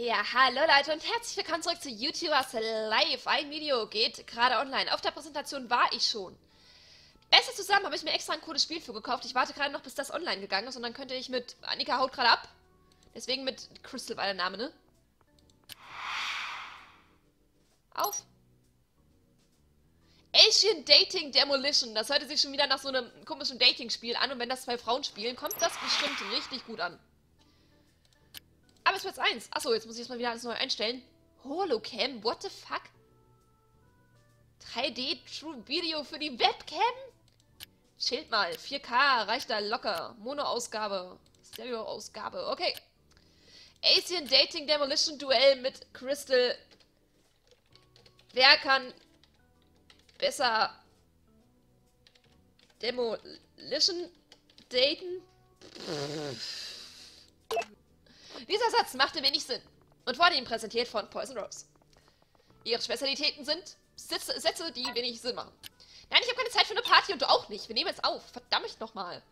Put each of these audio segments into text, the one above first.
Ja, hallo Leute und herzlich willkommen zurück zu YouTubers Live. Ein Video geht gerade online. Auf der Präsentation war ich schon. Besser zusammen habe ich mir extra ein cooles Spiel für gekauft. Ich warte gerade noch, bis das online gegangen ist und dann könnte ich mit... Annika haut gerade ab. Deswegen mit Crystal war der Name, ne? Auf. Asian Dating Demolition. Das hörte sich schon wieder nach so einem komischen Dating-Spiel an. Und wenn das zwei Frauen spielen, kommt das bestimmt richtig gut an. Es wird 1. Achso, jetzt muss ich erstmal wieder alles neu einstellen. Holocam? What the fuck? 3D True Video für die Webcam? Schild mal. 4K reicht da locker. Mono-Ausgabe. Stereo-Ausgabe. Okay. Asian Dating Demolition Duell mit Crystal. Wer kann besser Demolition daten? Dieser Satz machte wenig Sinn und wurde ihm präsentiert von Poison Rose. Ihre Spezialitäten sind Sätze, Sätze, die wenig Sinn machen. Nein, ich habe keine Zeit für eine Party und du auch nicht. Wir nehmen jetzt auf. Verdammt nochmal.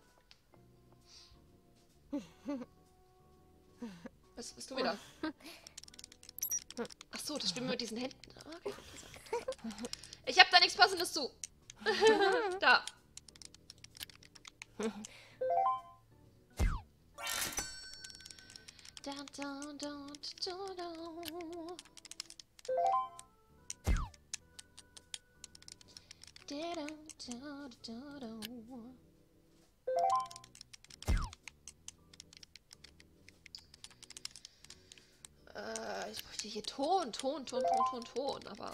Was bist du wieder? Ach so, das spielen wir mit diesen Händen. Ah, okay. Ich habe da nichts Passendes zu. da. Down, down. Down, down, down, down. Äh, ich bräuchte hier Ton, Ton, Ton, Ton, Ton, Ton, aber...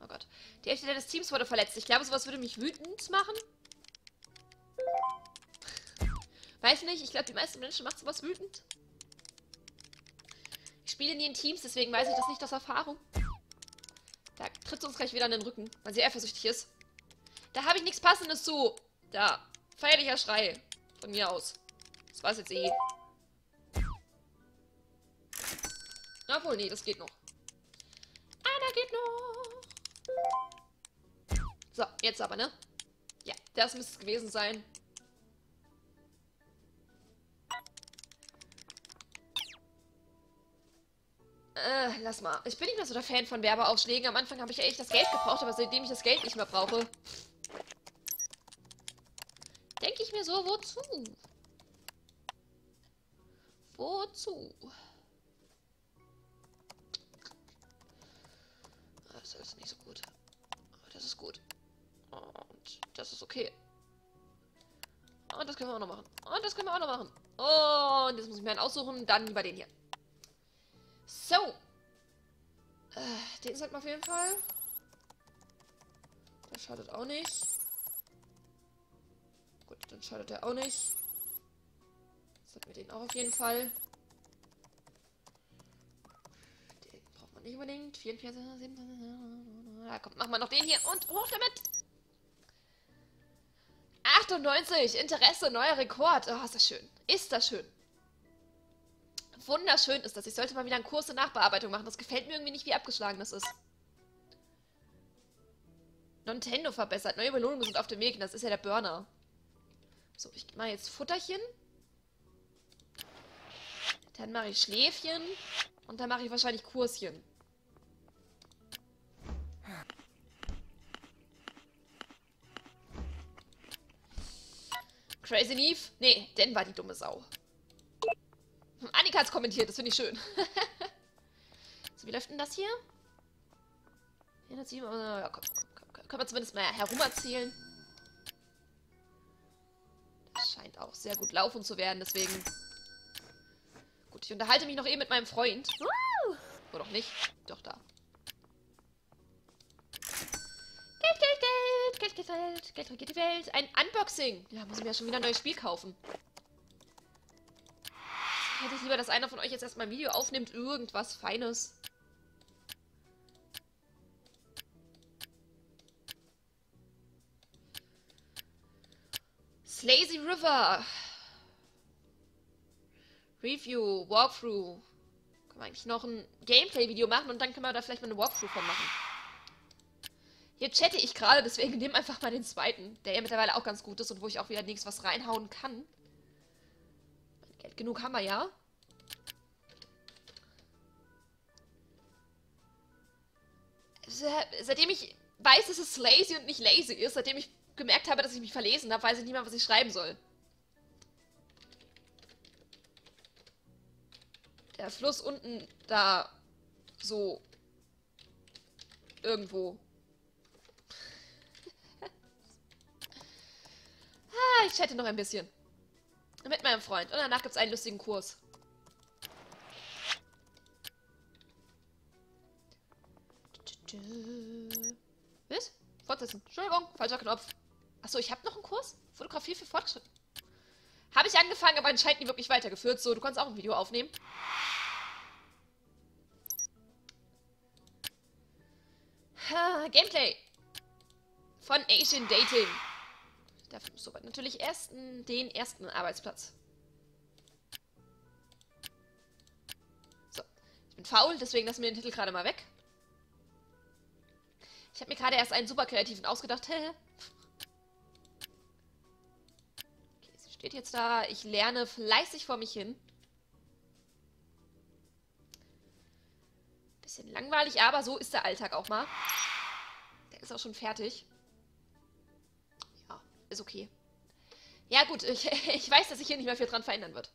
Oh Gott. Die Hälfte deines Teams wurde verletzt. Ich glaube, sowas würde mich wütend machen. Weiß nicht, ich glaube, die meisten Menschen macht sowas wütend. Ich spiele nie in Teams, deswegen weiß ich das nicht aus Erfahrung. Da tritt uns gleich wieder an den Rücken, weil sie eifersüchtig ist. Da habe ich nichts Passendes zu. Da. Feierlicher Schrei. Von mir aus. Das weiß jetzt eh. Obwohl, nee, das geht noch. Einer geht noch. So, jetzt aber, ne? Ja, das müsste es gewesen sein. Lass mal. Ich bin nicht mehr so der Fan von Werbeaufschlägen. Am Anfang habe ich echt das Geld gebraucht, aber seitdem ich das Geld nicht mehr brauche, denke ich mir so, wozu? Wozu? Das ist nicht so gut. Aber das ist gut. Und das ist okay. Und das können wir auch noch machen. Und das können wir auch noch machen. Und jetzt muss ich mir einen aussuchen. Dann lieber den hier. So. Den sollten wir auf jeden Fall. Der schadet auch nicht. Gut, dann schadet er auch nicht. Sollten wir den auch auf jeden Fall. Den braucht man nicht unbedingt. 44, 27. Ja, komm, machen wir noch den hier und hoch damit. 98, Interesse, neuer Rekord. Oh, ist das schön. Ist das schön. Wunderschön ist das. Ich sollte mal wieder einen Kurs in Nachbearbeitung machen. Das gefällt mir irgendwie nicht, wie abgeschlagen das ist. Nintendo verbessert. Neue Belohnungen sind auf dem Weg. Das ist ja der Burner. So, ich mache jetzt Futterchen. Dann mache ich Schläfchen. Und dann mache ich wahrscheinlich Kurschen. Crazy Neve? Nee, Dan war die dumme Sau. Annika hat's kommentiert, das finde ich schön. so, wie läuft denn das hier? 407, ja, komm, komm, komm, können wir zumindest mal herumerzählen. Das scheint auch sehr gut laufen zu werden, deswegen... Gut, ich unterhalte mich noch eben mit meinem Freund. Oder doch nicht? Doch, da. Geld, Geld, Geld, Geld, Geld, Geld, Geld regiert die Welt. Ein Unboxing. Ja, muss ich mir ja schon wieder ein neues Spiel kaufen. Hätte ich lieber, dass einer von euch jetzt erstmal ein Video aufnimmt. Irgendwas Feines. Slazy River. Review, Walkthrough. Können wir eigentlich noch ein Gameplay-Video machen und dann können wir da vielleicht mal eine Walkthrough von machen. Hier chatte ich gerade, deswegen nehme einfach mal den zweiten, der ja mittlerweile auch ganz gut ist und wo ich auch wieder nichts was reinhauen kann. Geld genug haben wir ja. Seitdem ich weiß, dass es lazy und nicht lazy ist, seitdem ich gemerkt habe, dass ich mich verlesen habe, weiß ich nicht mehr, was ich schreiben soll. Der Fluss unten da so irgendwo. ah, ich chatte noch ein bisschen. Mit meinem Freund. Und danach gibt es einen lustigen Kurs. Was? Fortsetzen. Entschuldigung, falscher Knopf. Achso, ich habe noch einen Kurs? Fotografie für Fortschritt. Habe ich angefangen, aber anscheinend nie wirklich weitergeführt. So, du kannst auch ein Video aufnehmen. Gameplay. Von Asian Dating. Dafür du aber natürlich erst den ersten Arbeitsplatz. So. Ich bin faul, deswegen lassen wir den Titel gerade mal weg. Ich habe mir gerade erst einen super kreativen ausgedacht. okay, sie steht jetzt da. Ich lerne fleißig vor mich hin. Bisschen langweilig, aber so ist der Alltag auch mal. Der ist auch schon fertig. Ist okay. Ja gut, ich, ich weiß, dass sich hier nicht mehr viel dran verändern wird.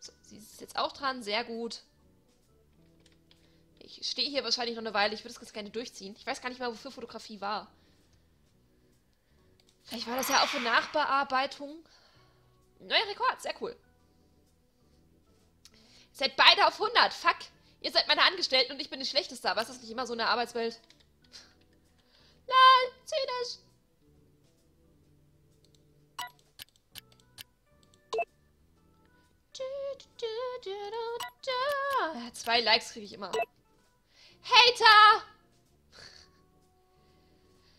So, sie ist jetzt auch dran, sehr gut. Ich stehe hier wahrscheinlich noch eine Weile. Ich würde das ganz gerne durchziehen. Ich weiß gar nicht mal, wofür Fotografie war. Vielleicht war das ja auch für Nachbearbeitung. Neuer Rekord, sehr cool. Seid beide auf 100. Fuck. Ihr seid meine Angestellten und ich bin die Schlechteste. Aber ist das nicht immer so in Arbeitswelt? Lol, zynisch. Zwei Likes kriege ich immer. Hater!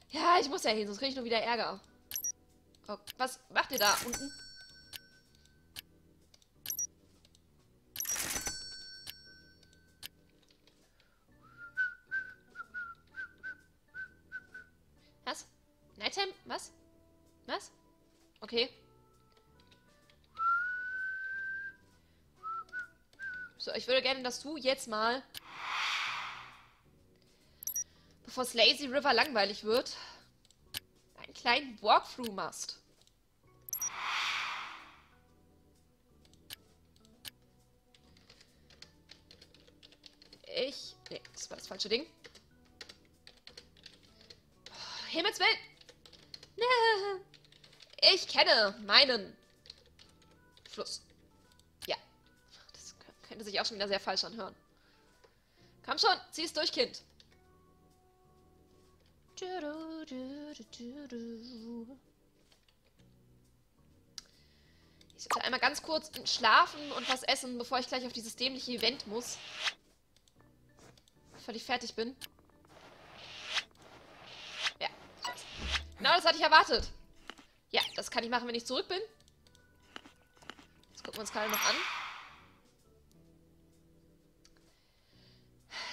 Ja, ich muss ja hin, sonst kriege ich nur wieder Ärger. Oh, was macht ihr da unten? Was? Nighttime? Was? Was? Okay. So, ich würde gerne, dass du jetzt mal bevor es Lazy River langweilig wird, einen kleinen Walkthrough machst. Ich... Nee, das war das falsche Ding. Oh, Himmels Willen! Ich kenne meinen Fluss. Ja. Das könnte sich auch schon wieder sehr falsch anhören. Komm schon, zieh es durch, Kind. Ich sollte einmal ganz kurz schlafen und was essen, bevor ich gleich auf dieses dämliche Event muss. Bevor ich fertig bin. Ja. Genau das hatte ich erwartet. Ja, das kann ich machen, wenn ich zurück bin. Das gucken wir uns gerade noch an.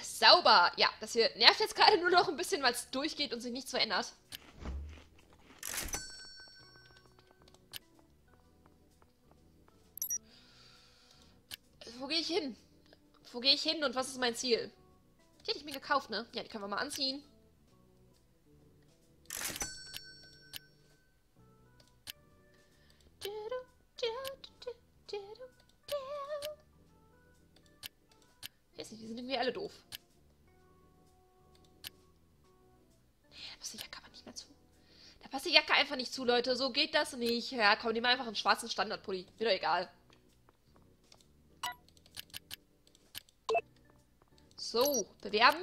Sauber. Ja, das hier nervt jetzt gerade nur noch ein bisschen, weil es durchgeht und sich nichts verändert. Wo gehe ich hin? Wo gehe ich hin und was ist mein Ziel? Die hätte ich mir gekauft, ne? Ja, die können wir mal anziehen. Die sind irgendwie alle doof. passt die Jacke aber nicht mehr zu. Da passt die Jacke einfach nicht zu, Leute. So geht das nicht. Ja, komm, wir einfach einen schwarzen Standardpulli. Doch egal. So, bewerben.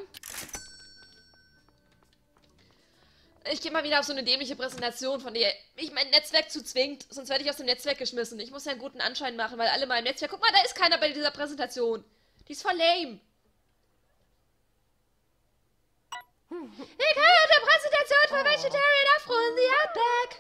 Ich gehe mal wieder auf so eine dämliche Präsentation, von der mich mein Netzwerk zu zwingt. Sonst werde ich aus dem Netzwerk geschmissen. Ich muss ja einen guten Anschein machen, weil alle mal im Netzwerk... Guck mal, da ist keiner bei dieser Präsentation. Die ist voll lame. Willkommen der Präsentation von Vegetarian Afro in the Outback.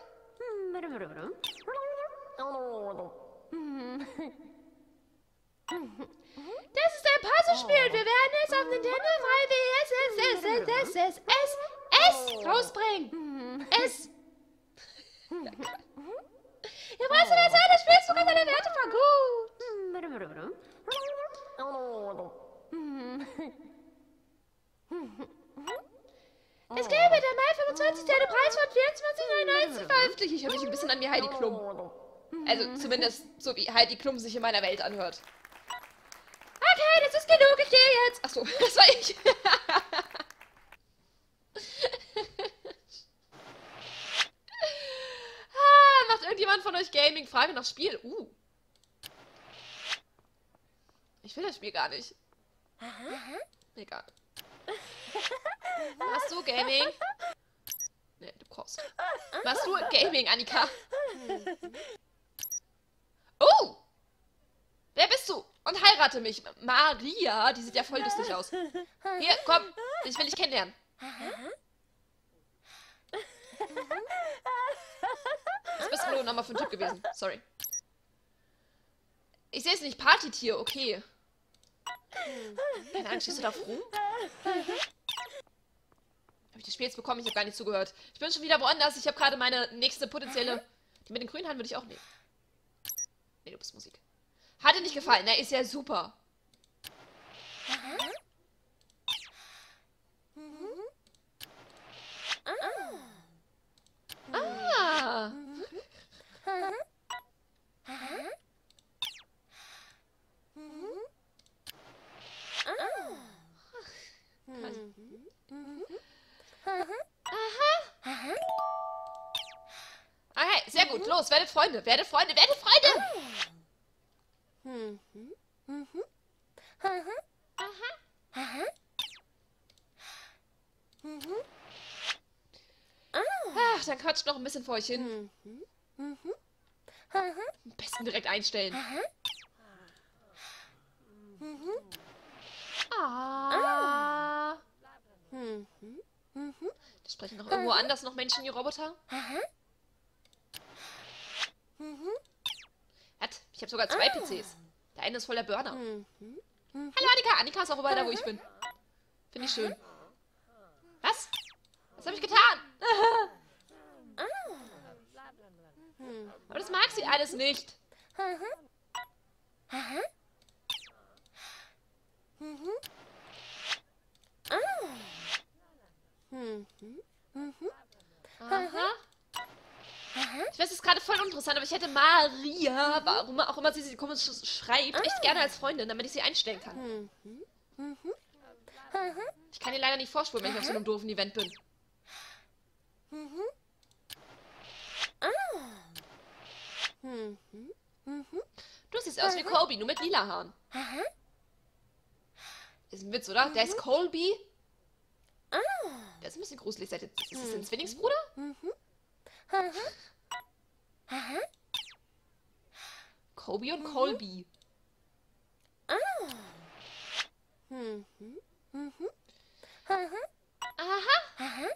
Das ist ein Puzzlespiel und wir werden es auf Nintendo 3DS S, S, S, S, S, S rausbringen. S. Ihr Präsentation des Spiels bekommt eine Werte von gut. Es gäbe der Mai 25, der Preis von 24,99 veröffentlicht. Ich höre mich ein bisschen an wie Heidi Klum. Also zumindest so wie Heidi Klum sich in meiner Welt anhört. Okay, das ist genug, ich gehe jetzt. Achso, das war ich. ah, macht irgendjemand von euch Gaming? Frage nach Spiel. Uh. Ich will das Spiel gar nicht. Egal. Du Gaming? Nee, du kochst. Machst du Gaming, Annika? Oh! Wer bist du? Und heirate mich. Maria, die sieht ja voll lustig aus. Hier, komm. Ich will dich kennenlernen. Was bist du nochmal für ein Typ gewesen? Sorry. Ich sehe es nicht. Partytier, okay. Keine Ahnung, stehst du da rum? Habe ich das Spiel jetzt bekommen? Ich habe gar nicht zugehört. Ich bin schon wieder woanders. Ich habe gerade meine nächste potenzielle... Die mit den grünen Haaren würde ich auch nehmen. Nee, du bist Musik. Hat dir nicht gefallen, ne? Ist ja super. Gut. Los, werdet Freunde, werdet Freunde, werdet Freunde! Ach, dann quatscht noch ein bisschen vor euch hin. Am besten direkt einstellen. Ah. Da sprechen noch irgendwo anders noch Menschen, die Roboter? Hat, ich habe sogar zwei PCs. Der eine ist voll der Burner. Hallo Annika, Annika ist auch überall da, wo ich bin. Finde ich schön. Was? Was habe ich getan? Aber das mag sie alles nicht. Aha. Ich weiß, es ist gerade voll interessant, aber ich hätte Maria, warum auch immer sie sie komisch schreibt, echt gerne als Freundin, damit ich sie einstellen kann. Ich kann ihr leider nicht vorspulen, wenn ich auf so einem doofen Event bin. Du siehst aus wie Colby, nur mit lila Haaren. Ist ein Witz, oder? Der ist Colby. Der ist ein bisschen gruselig. Ist das ein Zwillingsbruder? Colby und Colby. Aha.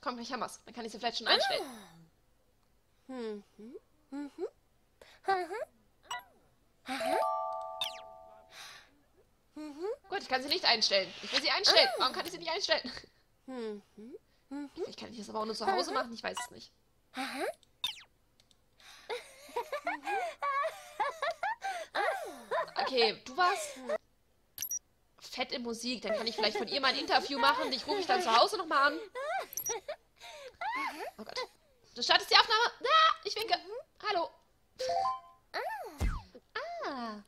Komm, ich hammer's. Dann kann ich sie vielleicht schon einstellen. Gut, ich kann sie nicht einstellen. Ich will sie einstellen. Warum kann ich sie nicht einstellen? Ich kann ich das aber auch nur zu Hause machen. Ich weiß es nicht. Okay, du warst fett in Musik. Dann kann ich vielleicht von ihr mal ein Interview machen. Dich rufe ich dann zu Hause nochmal an. Oh Gott. Du startest die Aufnahme. Ah, ich winke. Hallo. Ah.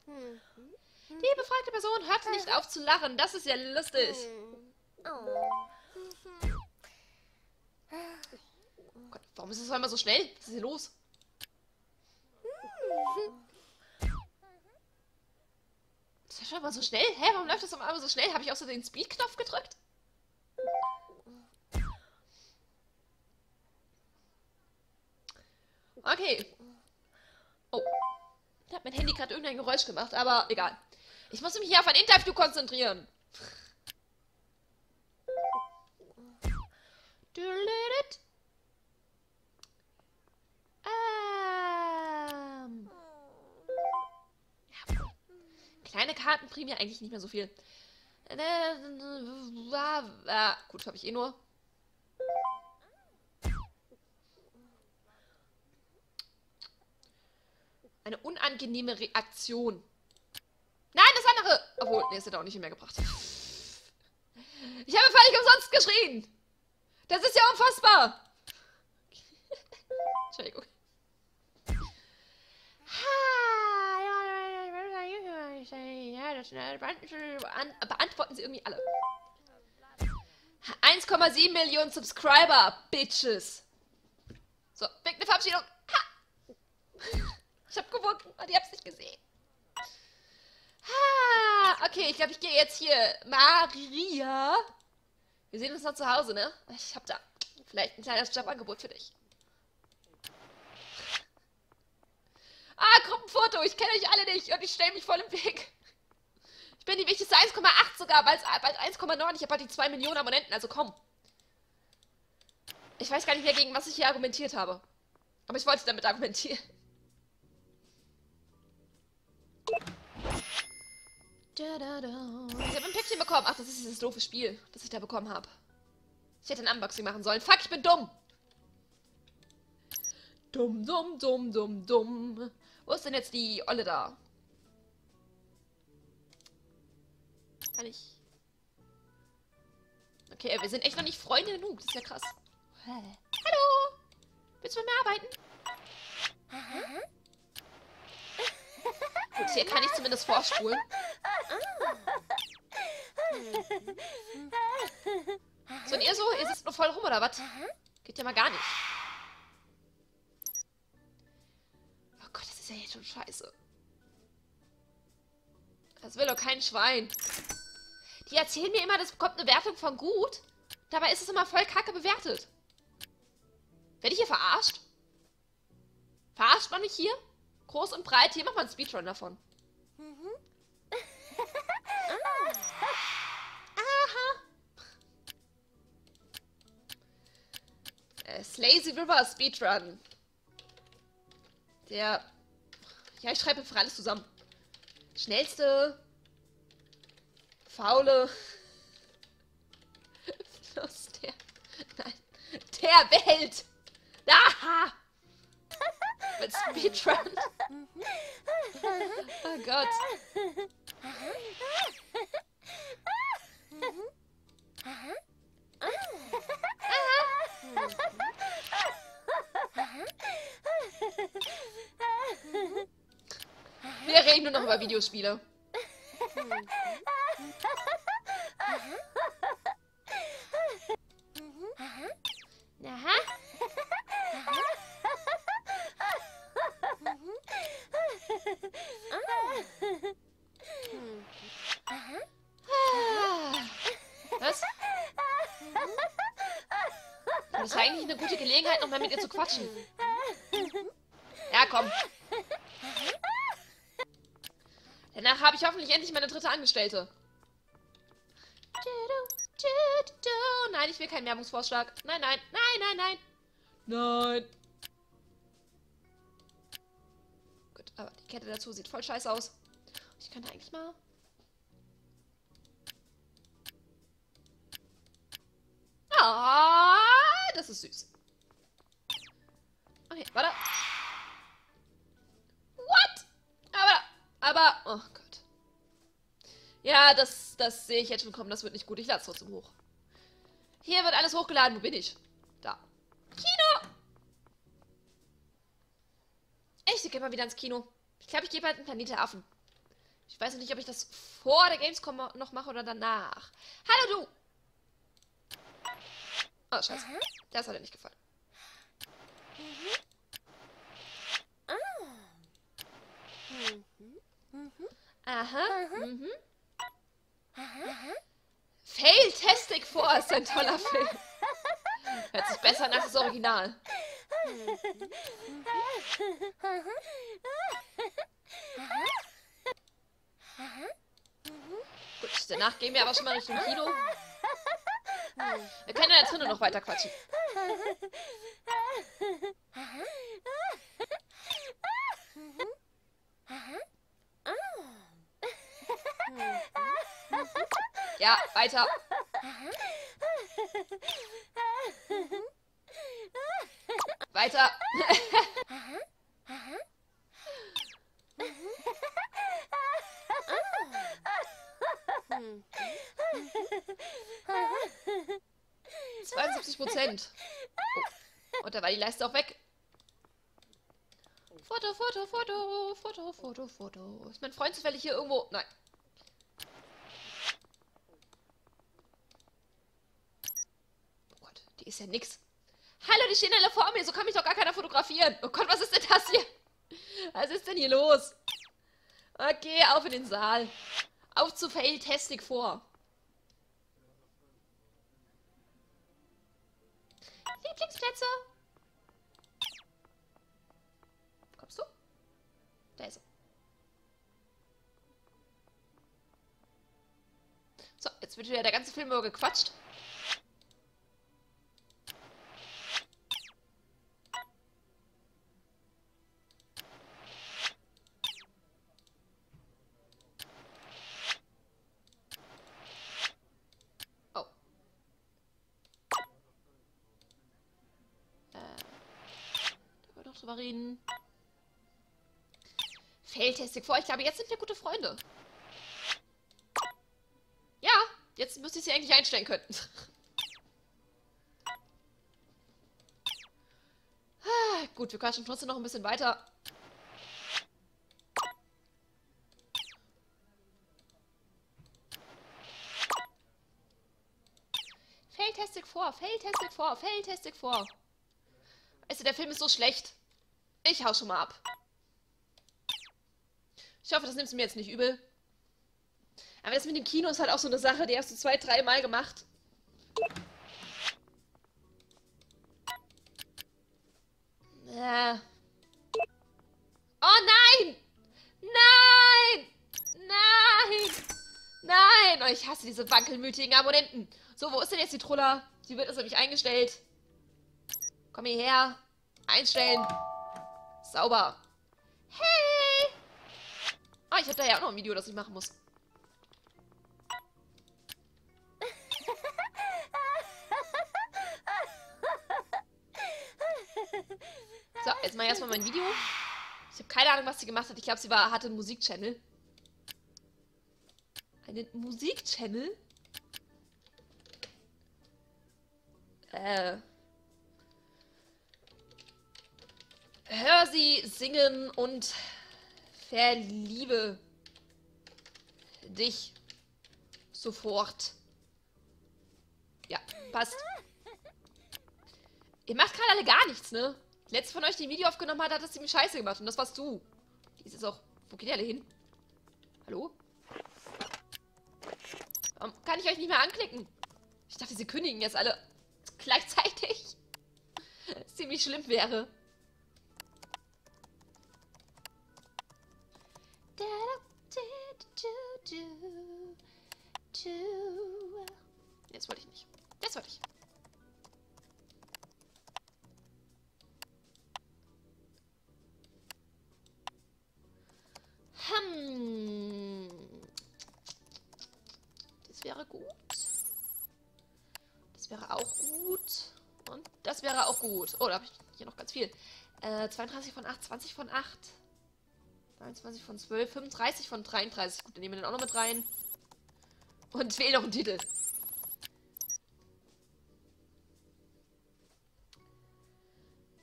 Die befragte Person hört nicht auf zu lachen. Das ist ja lustig. Oh Warum ist es einmal so schnell? Was ist hier los? Das ist schon mal so schnell. Hä, warum läuft das auf einmal so schnell? Habe ich so den Speed-Knopf gedrückt? Okay. Oh. Ich habe mein Handy gerade irgendein Geräusch gemacht, aber egal. Ich muss mich hier auf ein Interview konzentrieren. Ähm. Kleine Karten bringen eigentlich nicht mehr so viel. Gut, habe ich eh nur. Eine unangenehme Reaktion. Nein, das andere! Obwohl, nee, es hat auch nicht mehr gebracht. Ich habe völlig umsonst geschrien. Das ist ja unfassbar. Entschuldigung. Beantworten Sie irgendwie alle. 1,7 Millionen Subscriber, Bitches. So, weg eine Verabschiedung. Ha! Ich hab gewunken und ihr habt's nicht gesehen. Ha! Okay, ich glaube, ich gehe jetzt hier. Maria. Wir sehen uns noch zu Hause, ne? Ich hab da vielleicht ein kleines Jobangebot für dich. Ah, Gruppenfoto. Ich kenne euch alle nicht und ich stelle mich voll im Weg. Ich bin die wichtigste 1,8 sogar, bald, bald 1,9. Ich habe bald die 2 Millionen Abonnenten, also komm. Ich weiß gar nicht mehr, gegen was ich hier argumentiert habe. Aber ich wollte damit argumentieren. Ich habe ein Päckchen bekommen. Ach, das ist dieses doofe Spiel, das ich da bekommen habe. Ich hätte ein Unboxing machen sollen. Fuck, ich bin dumm. Dumm, dumm, dumm, dumm, dumm. Wo ist denn jetzt die Olle da? Kann ich... Okay, wir sind echt noch nicht Freunde genug. Das ist ja krass. Hallo! Willst du mit mir arbeiten? Gut, hier kann ich zumindest vorspulen. So, und ihr so? Ihr sitzt nur voll rum, oder was? Geht ja mal gar nicht. Oh Gott, das ist ja jetzt schon scheiße. Das will doch kein Schwein. Die erzählen mir immer, das bekommt eine Wertung von gut. Dabei ist es immer voll kacke bewertet. Werde ich hier verarscht? Verarscht man mich hier? Groß und breit. Hier macht man einen Speedrun davon. Mhm. Aha. Äh, Slazy River Speedrun. Der... Ja, ich schreibe für alles zusammen. Schnellste faule Fluss der, nein, der Welt. Aha! Mit Speedrun. Oh Gott. Wir reden nur noch über Videospiele. Das ist eigentlich eine gute Gelegenheit, nochmal mit ihr zu quatschen. Ja, komm. Danach habe ich hoffentlich endlich meine dritte Angestellte. Nein, ich will keinen Werbungsvorschlag. Nein, nein, nein, nein, nein. Nein. Gut, aber die Kette dazu sieht voll scheiße aus. Ich könnte eigentlich mal... Ah, das ist süß. Okay, warte. What? Aber, aber, oh Gott. Ja, das, das sehe ich jetzt schon kommen. Das wird nicht gut. Ich lade es trotzdem hoch. Hier wird alles hochgeladen. Wo bin ich? Da. Kino! Ich gehe mal wieder ins Kino. Ich glaube, ich gehe bald in Planet der Affen. Ich weiß noch nicht, ob ich das vor der Gamescom noch mache oder danach. Hallo, du! Oh, scheiße. Das hat er nicht gefallen. Aha. Mhm. Fail-Tastic Four ist ein toller Film. Hört sich besser nach das Original. Gut, danach gehen wir aber schon mal Richtung Kino. Wir können ja da drinnen noch weiter quatschen. Ja, weiter. weiter. 72 Prozent. Oh. Und da war die Leiste auch weg. Foto, Foto, Foto, Foto, Foto, Foto. Ist mein Freund zufällig hier irgendwo? Nein. Oh Gott, die ist ja nix. Hallo, die stehen alle vor mir. So kann mich doch gar keiner fotografieren. Oh Gott, was ist denn das hier? Was ist denn hier los? Okay, auf in den Saal. Auf zu Fail-Tastic vor. Lieblingsplätze. Kommst du? Da ist er. So, jetzt wird wieder der ganze Film über gequatscht. Drüber reden. Feldtestig vor. Ich glaube, jetzt sind wir gute Freunde. Ja, jetzt müsste ich sie eigentlich einstellen können. ah, gut, wir quatschen trotzdem noch ein bisschen weiter. Feldtestig vor, Feldtestig vor, Feldtestig vor. Du, der Film ist so schlecht. Ich hau schon mal ab. Ich hoffe, das nimmst du mir jetzt nicht übel. Aber das mit dem Kino ist halt auch so eine Sache, die hast du zwei, dreimal gemacht. Ja. Oh nein! Nein! Nein! Nein! Oh, ich hasse diese wankelmütigen Abonnenten. So, wo ist denn jetzt die Troller? Sie wird jetzt nämlich eingestellt. Komm hierher. Einstellen. Sauber. Hey! Ah, ich habe da ja auch noch ein Video, das ich machen muss. So, jetzt mal erstmal mein Video. Ich habe keine Ahnung, was sie gemacht hat. Ich glaube, sie war, hatte einen Musikchannel. Einen Musikchannel? Äh. Hör sie singen und verliebe dich sofort. Ja, passt. Ihr macht gerade alle gar nichts, ne? Die letzte von euch, die ein Video aufgenommen hat, hat das ziemlich scheiße gemacht. Und das warst du. Die ist jetzt auch... Wo geht ihr alle hin? Hallo? Warum kann ich euch nicht mehr anklicken? Ich dachte, sie kündigen jetzt alle gleichzeitig. ziemlich schlimm wäre. Jetzt wollte ich nicht. Das wollte ich. Hm. Das wäre gut. Das wäre auch gut. Und das wäre auch gut. Oh, da habe ich hier noch ganz viel. Äh, 32 von 8, 20 von 8. 23 von 12, 35 von 33. Gut, dann nehmen wir den auch noch mit rein. Und fehlt noch ein Titel.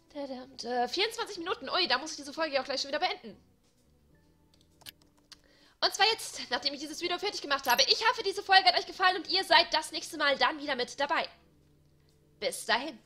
Verdammt. Äh, 24 Minuten. Ui, da muss ich diese Folge auch gleich schon wieder beenden. Und zwar jetzt, nachdem ich dieses Video fertig gemacht habe. Ich hoffe, diese Folge hat euch gefallen und ihr seid das nächste Mal dann wieder mit dabei. Bis dahin.